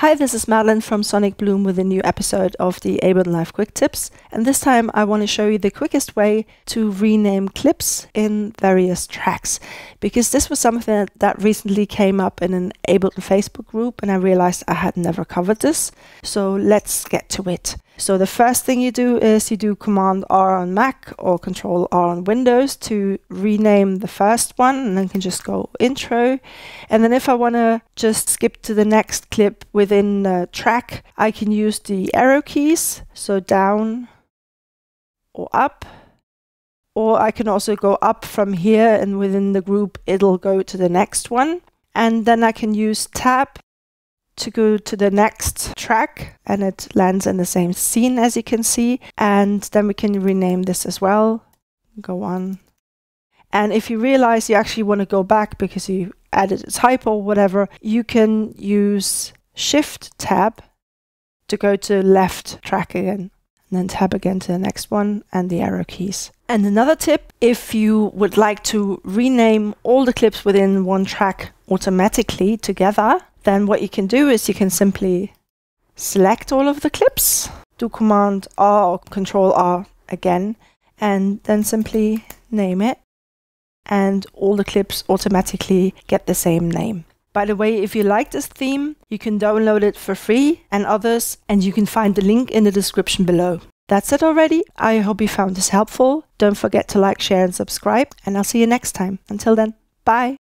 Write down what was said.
Hi, this is Madeline from Sonic Bloom with a new episode of the Ableton Live Quick Tips. And this time I want to show you the quickest way to rename clips in various tracks. Because this was something that recently came up in an Ableton Facebook group and I realized I had never covered this. So let's get to it. So the first thing you do is you do Command R on Mac or Control R on Windows to rename the first one and then can just go intro. And then if I want to just skip to the next clip within the track, I can use the arrow keys. So down or up. Or I can also go up from here and within the group it'll go to the next one. And then I can use tab to go to the next track and it lands in the same scene as you can see. And then we can rename this as well. Go on. And if you realize you actually want to go back because you added a typo or whatever, you can use Shift Tab to go to left track again. And then tab again to the next one and the arrow keys. And another tip, if you would like to rename all the clips within one track automatically together, then what you can do is you can simply select all of the clips, do Command R or Control R again, and then simply name it. And all the clips automatically get the same name. By the way, if you like this theme, you can download it for free and others, and you can find the link in the description below. That's it already. I hope you found this helpful. Don't forget to like, share, and subscribe, and I'll see you next time. Until then, bye.